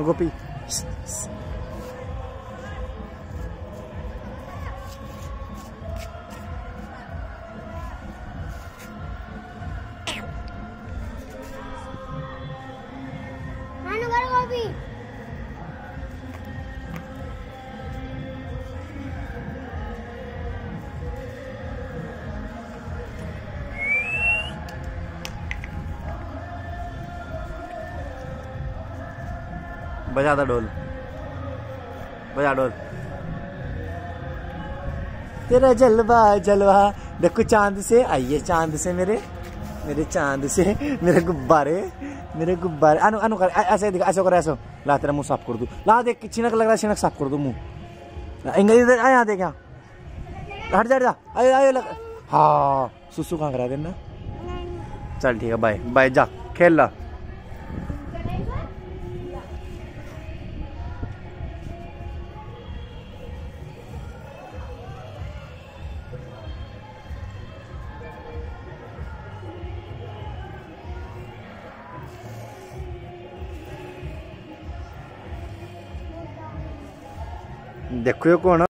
Eu vou pedir. बजा दो ढोल बजा ढोल तेरा जलवा जलवा। देखो चाँद से, आइए चाँद से मेरे मेरे चाँद से, मेरे गुब्बारे मेरे गुब्बारे। अनु अनु कर ऐसे दिखा, ऐसे कर, ऐसे। ला तेरा मुँह साफ़ कर दूँ। ला देख छिनक लग रहा है, छिनक साफ़ कर दूँ मुँह। इंगे इधर आ यहाँ देख यहाँ। हट जा जा। आयो आयो, लग। हाँ सुसु कहाँ करा देना। चल ठीक है बाय बाय जा। खेल ला। देखो कौन